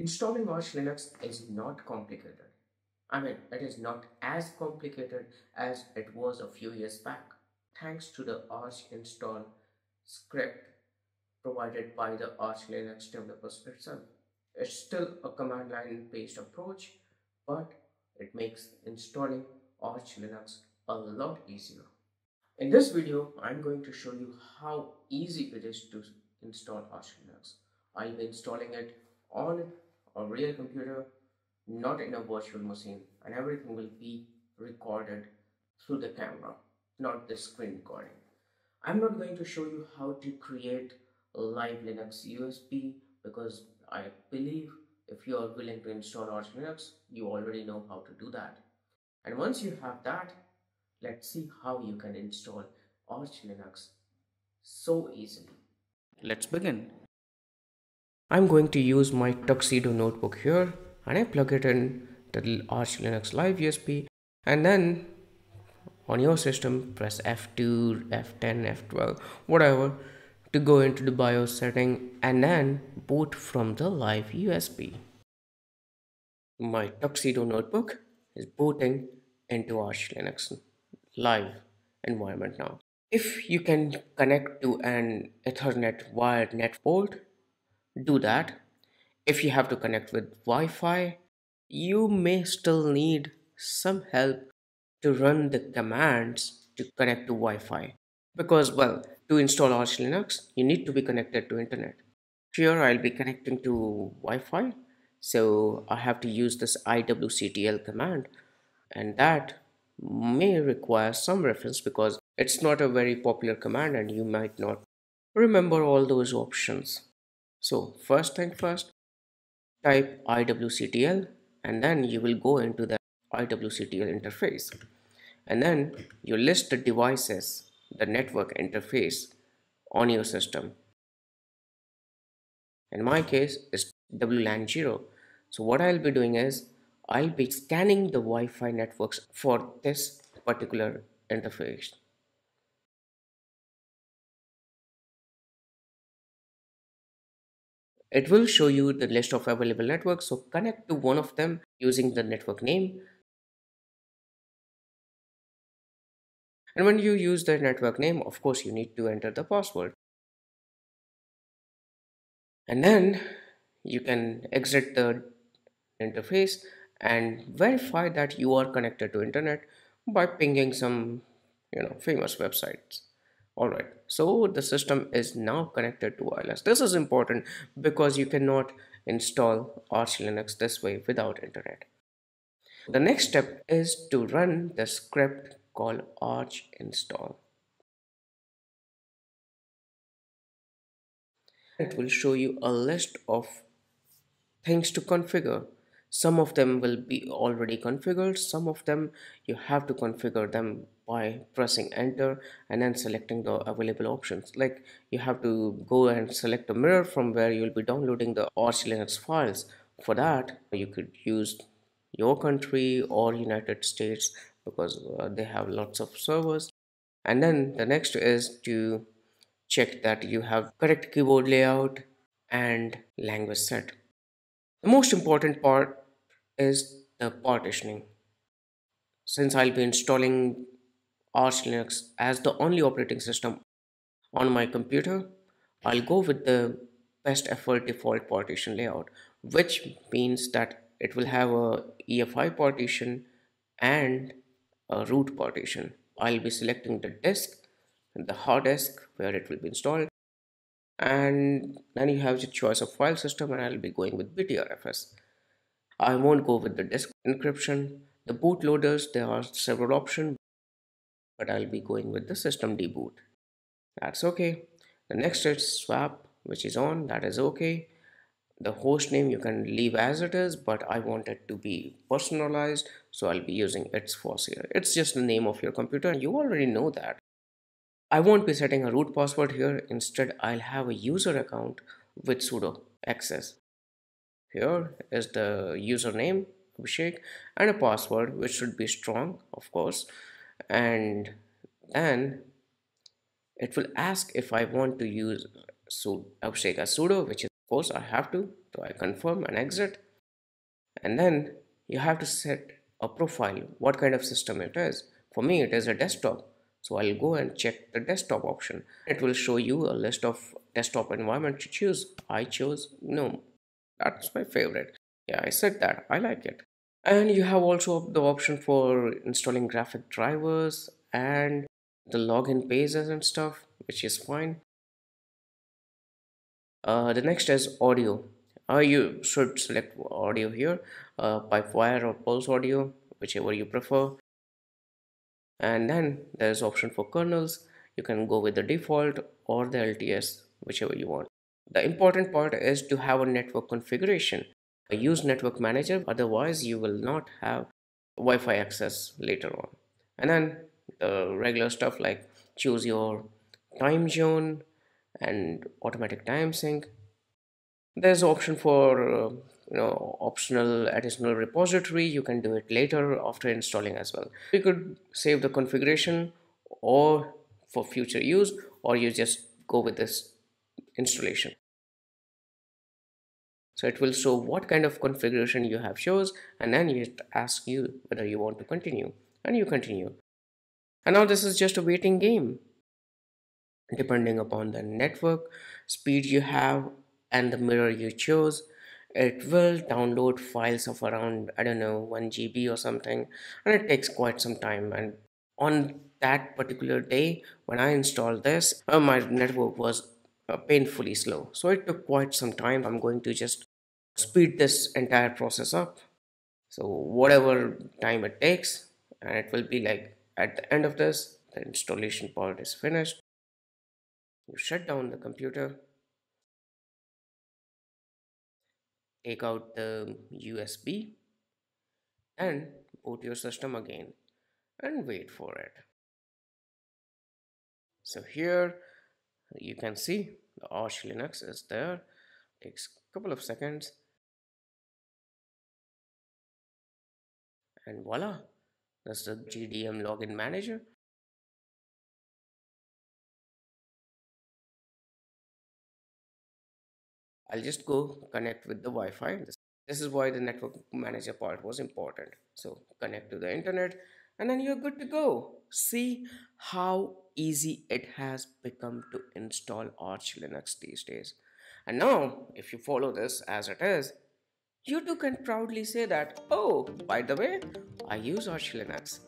Installing Arch Linux is not complicated. I mean, it is not as complicated as it was a few years back, thanks to the archinstall script provided by the Arch Linux developers itself. It's still a command line based approach, but it makes installing Arch Linux a lot easier. In this video, I'm going to show you how easy it is to install Arch Linux. I'll be installing it on a real computer, not in a virtual machine, and everything will be recorded through the camera, not the screen recording. I'm not going to show you how to create a live Linux USB because I believe if you are willing to install Arch Linux, you already know how to do that. And once you have that, let's see how you can install Arch Linux so easily. Let's begin. I'm going to use my Tuxedo notebook here and I plug it in the Arch Linux Live USB and then on your system press F2, F10, F12, whatever to go into the BIOS setting and then boot from the live USB. My Tuxedo notebook is booting into Arch Linux live environment now. If you can connect to an Ethernet wired net port, do that. If you have to connect with Wi-Fi, you may still need some help to run the commands to connect to Wi-Fi. Because, well, to install Arch Linux, you need to be connected to internet. Here I'll be connecting to Wi-Fi, so I have to use this iwctl command and that may require some reference because it's not a very popular command and you might not remember all those options. So first thing first, type iwctl and then you will go into the iwctl interface and then you list the devices, the network interface on your system. In my case, it's WLAN 0. So what I'll be doing is I'll be scanning the Wi-Fi networks for this particular interface. It will show you the list of available networks, so connect to one of them using the network name. And when you use the network name, of course, you need to enter the password. And then you can exit the interface and verify that you are connected to internet by pinging some you know famous websites all right so the system is now connected to wireless. This is important because you cannot install arch linux this way without internet. The next step is to run the script called arch install. It will show you a list of things to configure. Some of them will be already configured. Some of them you have to configure them by pressing enter and then selecting the available options. Like you have to go and select a mirror from where you'll be downloading the arch linux files. For that you could use your country or united states because uh, they have lots of servers. And then the next is to check that you have correct keyboard layout and language set. The most important part is the partitioning. Since I'll be installing Arch Linux as the only operating system on my computer, I'll go with the best effort default partition layout, which means that it will have a EFI partition and a root partition. I'll be selecting the disk, the hard disk where it will be installed, and then you have the choice of file system and I'll be going with BTRFS. I won't go with the disk encryption. The bootloaders, there are several options, but I'll be going with the systemd-boot. That's okay. The next is swap, which is on, that is okay. The host name you can leave as it is, but I want it to be personalized, so I'll be using It's FOSS here. It's just the name of your computer, and you already know that. I won't be setting a root password here. Instead, I'll have a user account with sudo access. Here is the username Abhishek and a password which should be strong, of course. And then it will ask if I want to use so Abhishek as sudo, which is of course I have to so I confirm and exit. And then you have to set a profile what kind of system it is. For me it is a desktop so I'll go and check the desktop option. It will show you a list of desktop environment to choose. I chose GNOME. That's my favorite. Yeah I said that. I like it and you have also the option for installing graphic drivers and the login pages and stuff which is fine. Uh, the next is audio. Uh, you should select audio here uh, wire or PulseAudio whichever you prefer. And then there's option for kernels. You can go with the default or the LTS whichever you want. The important part is to have a network configuration use network manager otherwise you will not have Wi-Fi access later on. And then the regular stuff like choose your time zone and automatic time sync. There's option for uh, you know optional additional repository. You can do it later after installing as well. You could save the configuration or for future use or you just go with this installation so it will show what kind of configuration you have shows and then it asks you whether you want to continue and you continue. And now this is just a waiting game. Depending upon the network speed you have and the mirror you chose, it will download files of around, I don't know, 1 GB or something. And it takes quite some time. And on that particular day, when I installed this, uh, my network was uh, painfully slow. So it took quite some time. I'm going to just speed this entire process up. So whatever time it takes, and it will be like at the end of this, the installation part is finished. You shut down the computer, take out the USB, and boot your system again and wait for it. So here you can see the Arch Linux is there takes a couple of seconds and voila that's the GDM login manager. I'll just go connect with the Wi-Fi. This, is why the network manager part was important. So connect to the internet and then you're good to go. See how easy it has become to install Arch Linux these days. And now, if you follow this as it is, you too can proudly say that, oh, by the way, I use Arch Linux.